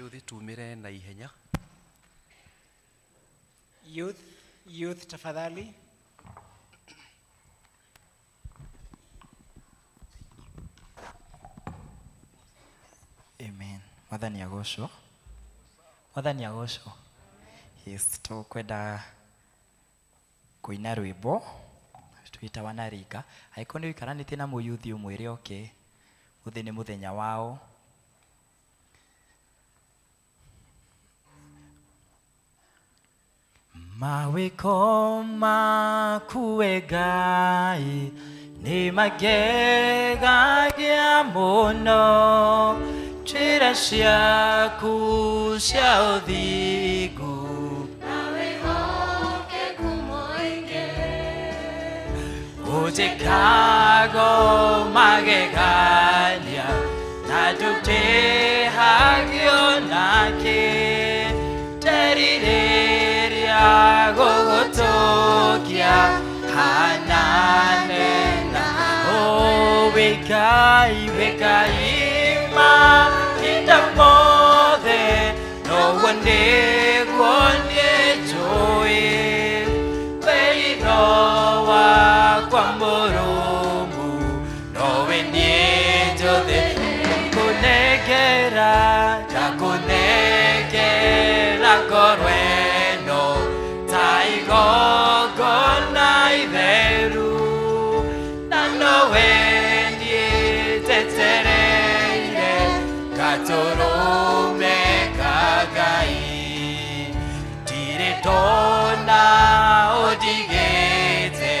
yuthi tumire na ihenya? Youth, youth tafadhali. amen. Mwathani agocwo mwathani agocwo yes tukwenda kuina rwimbo twĩta wanaringa angĩkorwo nĩ ũikaranĩtie na mũyuthi ũmwĩre oke nä nĩ mũthenya wao mawĩko makuwe ngai nĩ magegagia mũno njĩra ciaku cia ũthingu ũnjĩkago magegania na ndũtĩhagio nakĩ terirĩria wĩkai wĩkai mahinda mothe noguo nĩguo niĩ njũĩ wĩiro wakwa mũrũmu nowe niĩ njũthĩ kũnengera ndakũnengera ngoro gatũrũme ka ngai ndirĩ ndona ũndigĩte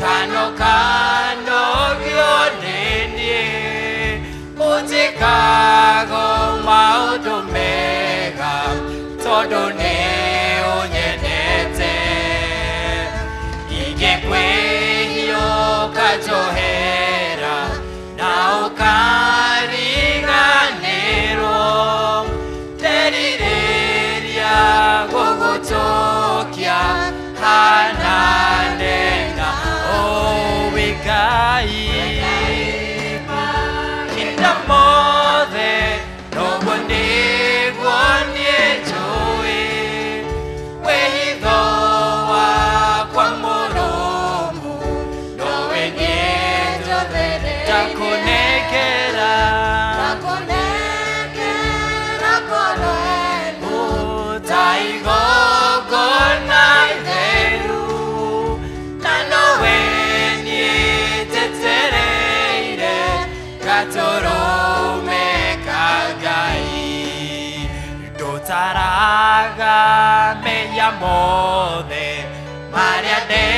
kano kanogio nĩ niĩ ũnjĩkago amor de María de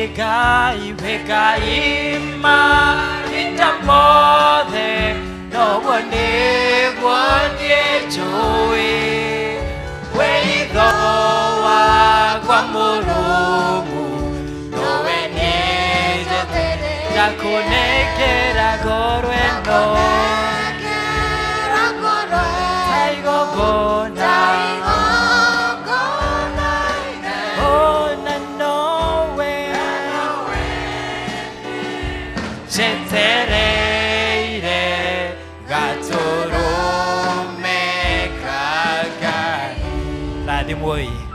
Oh, we gai, we gai mahinda mothe no one one joy 제세레이레 가토로 메카가 라디모이